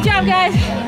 Good job, guys.